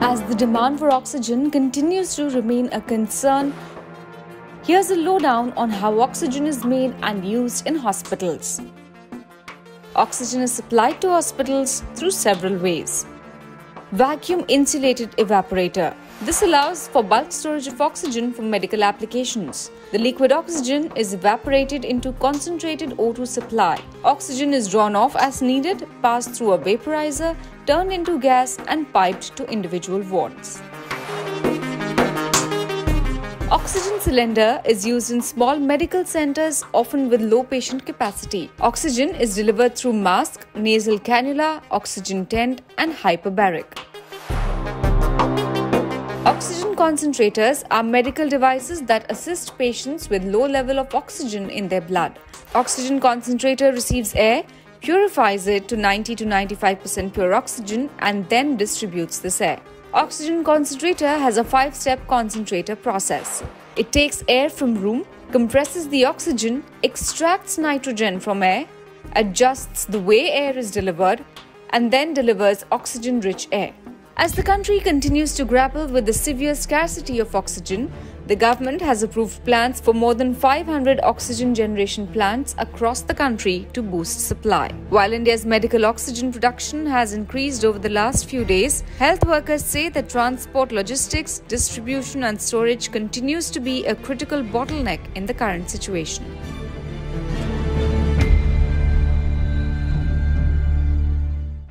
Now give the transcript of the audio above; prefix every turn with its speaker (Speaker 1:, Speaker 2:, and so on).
Speaker 1: As the demand for oxygen continues to remain a concern, here's a lowdown on how oxygen is made and used in hospitals. Oxygen is supplied to hospitals through several ways. Vacuum insulated evaporator. This allows for bulk storage of oxygen for medical applications. The liquid oxygen is evaporated into concentrated O2 supply. Oxygen is drawn off as needed, passed through a vaporizer, turned into gas, and piped to individual wards. Oxygen cylinder is used in small medical centers, often with low patient capacity. Oxygen is delivered through mask, nasal cannula, oxygen tent, and hyperbaric. Oxygen concentrators are medical devices that assist patients with low level of oxygen in their blood. Oxygen concentrator receives air, purifies it to 90 to 95% pure oxygen, and then distributes this air. Oxygen concentrator has a five step concentrator process. It takes air from room, compresses the oxygen, extracts nitrogen from air, adjusts the way air is delivered, and then delivers oxygen rich air. As the country continues to grapple with the severe scarcity of oxygen, the government has approved plans for more than 500 oxygen generation plants across the country to boost supply. While India's medical oxygen production has increased over the last few days, health workers say that transport logistics, distribution and storage continues to be a critical bottleneck in the current situation.